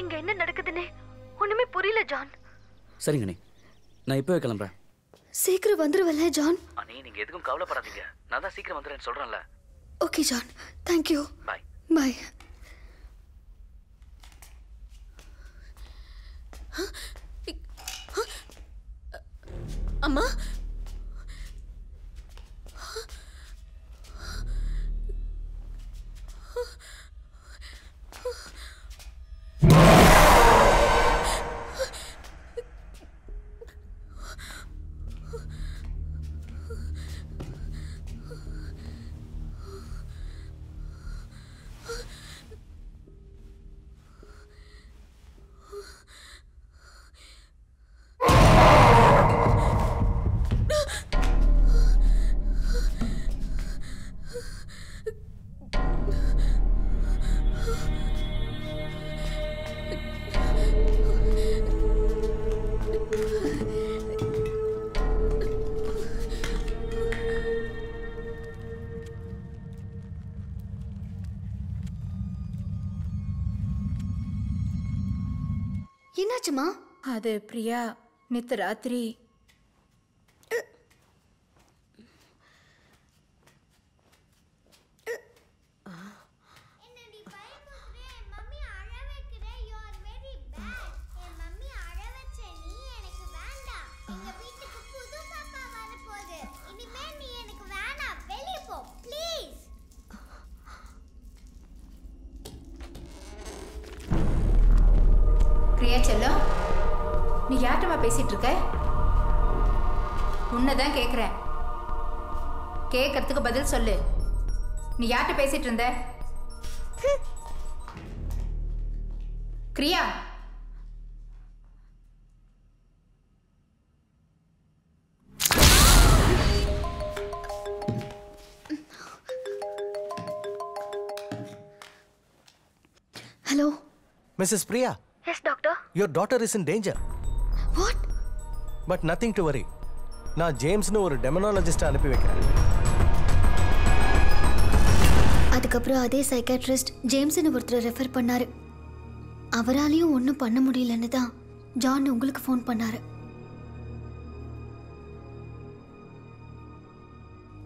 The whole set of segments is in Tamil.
இங்க என்ன நடக்குதுன்னு? ஒண்ணுமே புரியல ஜான். சரிங்க அண்ணி நான் இப்போவே கிளம்புறேன். சீக்கிரம் வந்துருவல்ல ஜான்? அண்ணி நீங்க எதுக்கும் கவலைப்படாதீங்க. நான் தான் சீக்கிரம் வந்துடுறேன்னு சொல்றேன்ல. Okay John. Thank you bye bye அம்மா? என்னாச்சுமா? அது பிரியா நேத்து ராத்திரி நீ யார்கிட்டமா பேசிட்டு இருக்க? உன்னதான் கேக்குறேன். கேட்கறதுக்கு பதில் சொல்லு. நீ யார்கிட்ட பேசிட்டு இருந்த? Kriya. Hello Mrs. Priya, doctor your daughter is in danger. What But nothing to worry. நான் ஜேம்ஸ்னு ஒரு டெமனாலஜிஸ்ட்டை அனுப்பி வைக்கிறேன். அதுக்கப்புறம் அதே சைக்காட்ரிஸ்ட் ஜேம்ஸ்னு ஒருத்தரை ரெஃபர் பண்ணாரு. அவராலையும் ஒன்றும் பண்ண முடியலன்னு தான் ஜான் உங்களுக்கு ஃபோன் பண்ணாரு.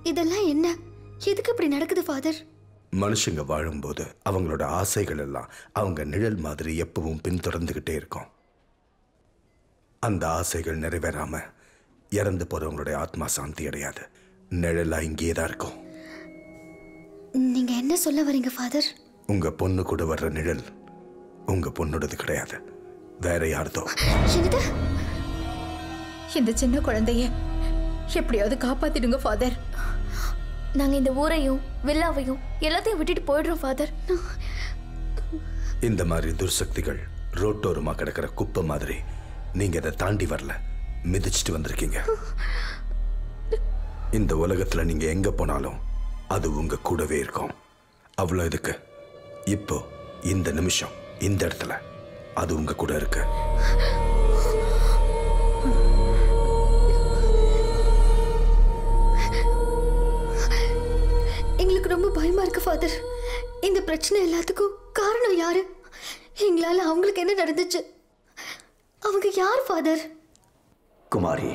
இதெல்லாம் என்ன? எதுக்கு இப்படி நடக்குது ஃபாதர் மனுஷங்க வாழும்போது அவங்களோட ஆசைகள் எல்லாம் அவங்க நிழல் மாதிரி எப்பவும் பின்தொடர்ந்துகிட்டே இருக்கும். அந்த ஆசைகள் நிறைவேறாம இறந்து போறவங்களுடைய ஆத்மா சாந்தி அடையாது. நிழலா இங்கேயே தான் இருக்கும். நீங்க என்ன சொல்ல வரீங்க ஃபாதர்? உங்க பொண்ணு கூட வர்ற நிழல் உங்க பொண்ணோடது கிடையாது. வேற யார்தோ. இந்த சின்ன குழந்தைய எப்படியாவது காப்பாத்திடுங்க ஃபாதர். நாங்க இந்த ஊரையும் வில்லாவையும் எல்லாத்தையும் விட்டுட்டு போயிடுறோம் ஃபாதர். இந்த மாதிரி துர்சக்திகள் ரோட்டோரமா கிடக்கிற குப்பை மாதிரி நீங்க அதை தாண்டி வரல. மிதிச்சிட்டு வந்திருக்கீங்க. இந்த உலகத்துல நீங்க எங்க போனாலும் அது உங்க கூடவே இருக்கும். அவ்வளோ இதுக்கு இப்போ இந்த நிமிஷம் இந்த இடத்துல அது உங்க கூட இருக்கு. எங்களுக்கு ரொம்ப பயமா இருக்கு ஃபாதர். இந்த பிரச்சனை எல்லாத்துக்கும் காரணம் யாரு? எங்களால அவங்களுக்கு என்ன நடந்துச்சு? அவங்க யார் ஃபாதர்? குமாரி.